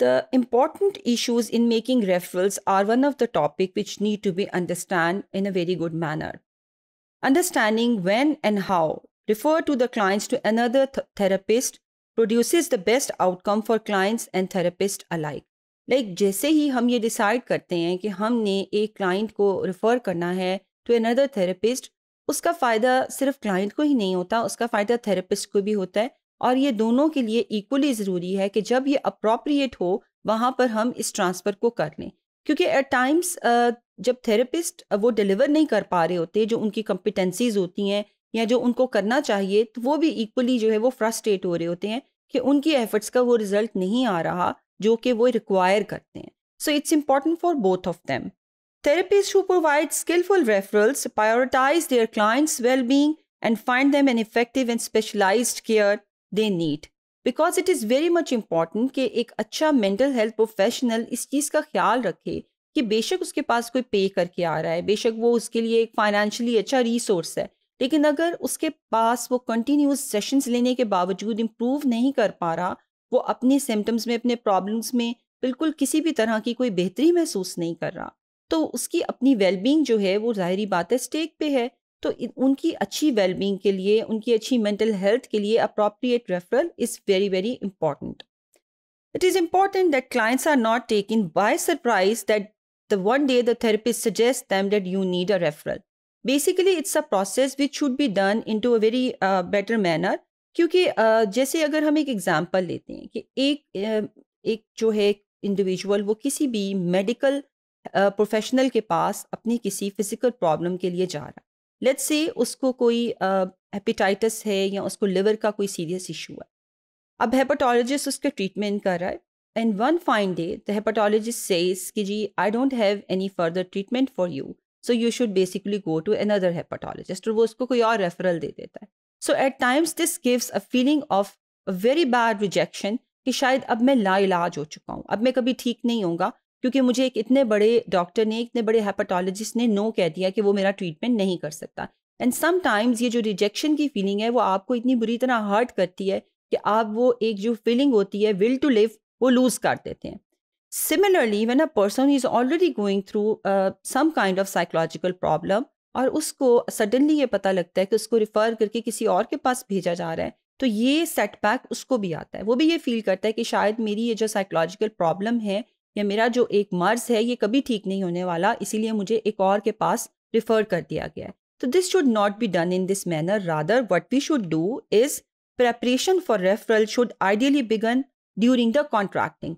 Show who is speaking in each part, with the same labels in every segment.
Speaker 1: The important issues in making referrals are one of the topic which need to be understood in a very good manner. Understanding when and how refer to the clients to another th- therapist produces the best outcome for clients and therapist alike. like, जैसे ही हम ये decide करते हैं कि हमने एक client को refer करना है टू अनदर थेरेपिस्ट उसका फ़ायदा सिर्फ़ क्लाइंट को ही नहीं होता उसका फ़ायदा थेरेपिस्ट को भी होता है और ये दोनों के लिए इक्वली ज़रूरी है कि जब ये अप्रोप्रिएट हो, वहाँ पर हम इस ट्रांसफ़र को कर लें। क्योंकि एट टाइम्स जब थेरेपिस्ट वो डिलीवर नहीं कर पा रहे होते, जो उनकी कम्पिटेंसीज होती हैं या जो उनको करना चाहिए तो वो भी इक्वली जो है वो फ्रस्ट्रेट हो रहे होते हैं कि उनकी एफर्ट्स का वो रिज़ल्ट नहीं आ रहा जो कि वो रिक्वायर करते हैं। So it's important for both of them Therapists who provide skillful referrals prioritize their clients' well being and find them an effective and specialized care. They need because it is very much important कि एक अच्छा mental health professional इस चीज़ का ख्याल रखे कि बेशक उसके पास कोई पे करके आ रहा है, बेशक वो उसके लिए एक फाइनेंशियली अच्छा रिसोर्स है। लेकिन अगर उसके पास वो कंटिन्यूस सेशंस लेने के बावजूद इम्प्रूव नहीं कर पा रहा, वो अपने सिम्टम्स में, अपने प्रॉब्लम्स में बिल्कुल किसी भी तरह की कोई बेहतरी महसूस नहीं कर रहा तो उसकी अपनी वेलबींग जो है वो ज़ाहरी बात है स्टेक पे है। तो उनकी अच्छी वेलबींग के लिए उनकी अच्छी मेंटल हेल्थ के लिए appropriate referral is very very important it is important that clients are not taking by surprise that the one day the therapist suggest them that you need a referral basically it's a process which should be done in to a very better manner क्योंकि uh, जैसे अगर हम एक example लेते हैं कि एक, uh, एक जो है इंडिविजुअल वो किसी भी मेडिकल प्रोफेशनल uh, के पास अपनी किसी फ़िज़िकल प्रॉब्लम के लिए जा रहा है। लेट्स से उसको कोई हेपेटाइटिस है या उसको लिवर का कोई सीरियस इशू है। अब हेपेटोलॉजिस्ट उसका ट्रीटमेंट कर रहा है and one fine day the hepatologist says कि जी I don't have any further treatment for you so you should basically go to another hepatologist और वो उसको कोई और रेफरल दे देता है। So at times this gives a feeling of very bad rejection कि शायद अब मैं लाइलाज हो चुका हूँ, अब मैं कभी ठीक नहीं होऊँगा क्योंकि मुझे एक इतने बड़े डॉक्टर ने, इतने बड़े हेपाटोलॉजिस्ट ने नो कह दिया कि वो मेरा ट्रीटमेंट नहीं कर सकता। एंड समटाइम्स ये जो रिजेक्शन की फीलिंग है, वो आपको इतनी बुरी तरह हर्ट करती है कि आप वो एक जो फीलिंग होती है विल टू लिव वो लूज़ कर देते हैं। Similarly one a person is already going through some kind of psychological problem और उसको सडनली ये पता लगता है कि उसको रिफ़र करके किसी और के पास भेजा जा रहा है तो ये सेटबैक उसको भी आता है। वो भी ये फील करता है कि शायद मेरी ये जो साइकोलॉजिकल प्रॉब्लम है या मेरा जो एक मर्ज है, ये कभी ठीक नहीं होने वाला, इसीलिए मुझे एक और के पास रिफ़र कर दिया गया तो this should not be done in this manner rather what we should do is preparation for referral should ideally begin during the contracting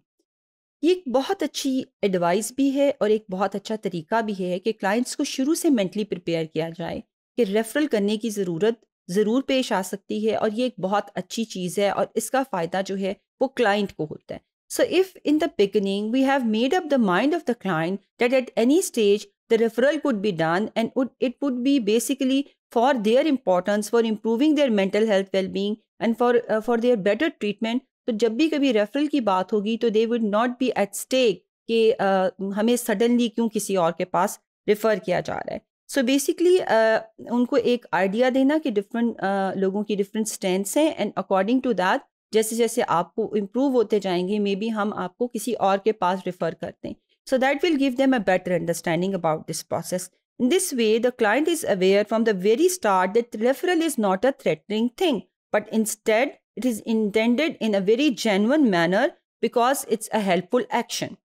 Speaker 1: ये एक बहुत अच्छी एडवाइस भी है और एक बहुत अच्छा तरीका भी है कि क्लाइंट्स को शुरू से मेंटली प्रिपेयर किया जाए कि रेफरल करने की ज़रूरत ज़रूर पेश आ सकती है और ये एक बहुत अच्छी चीज़ है और इसका फ़ायदा जो है वो क्लाइंट को होता है। So, if in the beginning we have made up the mind of the client that at any stage the referral could be done and would, it would be basically for their importance for improving their mental health well-being and for uh, for their better treatment तो जब भी कभी referral की बात होगी तो they would not be at stake कि uh, हमें सडनली क्यों किसी और के पास रेफ़र किया जा रहा है सो so बेसिकली uh, उनको एक आइडिया देना कि डिफरेंट uh, लोगों की डिफरेंट स्टैंड्स हैं एंड अकॉर्डिंग टू दैट जैसे जैसे आपको इम्प्रूव होते जाएँगे मे बी हम आपको किसी और के पास रिफ़र करते हैं। So that will give them a better understanding about this process in this way the client is aware from the very start that referral is not a threatening thing but instead it is intended in a very genuine manner because it's a helpful action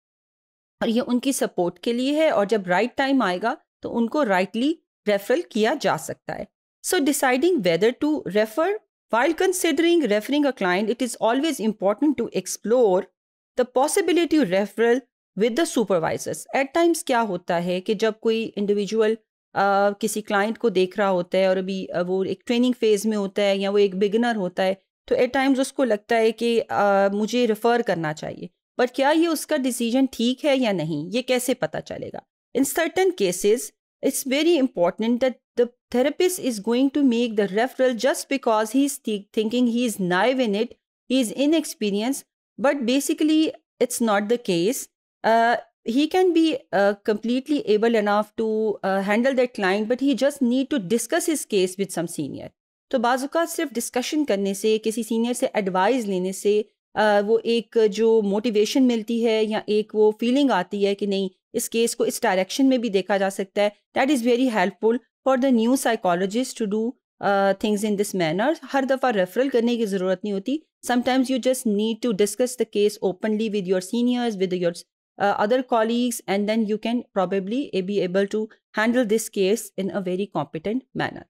Speaker 1: और ये उनकी support के लिए है और जब right right time आएगा तो उनको राइटली रेफरल किया जा सकता है। So deciding whether to refer While considering referring a client, it is always important to explore the possibility of referral with the supervisors. At times क्या होता है कि जब कोई इंडिविजुअल uh, किसी क्लाइंट को देख रहा होता है और अभी uh, वो एक ट्रेनिंग फ़ेज़ में होता है या वो एक बिगनर होता है तो एट टाइम्स उसको लगता है कि uh, मुझे रेफ़र करना चाहिए। बट क्या ये उसका डिसीज़न ठीक है या नहीं? ये कैसे पता चलेगा? In certain cases it's very important that the therapist is going to make the referral just because he's th- thinking he is naive in it, he is inexperienced, but basically it's not the case. Uh, he can be uh, completely able enough to uh, handle that client, but he just need to discuss his case with some senior. तो बाज़ात सिर्फ discussion करने से किसी senior से advice लेने से वो एक जो मोटिवेशन मिलती है या एक वो फीलिंग आती है कि नहीं इस केस को इस डायरेक्शन में भी देखा जा सकता है। That is very helpful for the new psychologist to do things in this manner हर दफ़ा रेफरल करने की ज़रूरत नहीं होती। Sometimes you just need to discuss the case openly with your seniors with your other colleagues and then you can probably be able to handle this case in a very competent manner.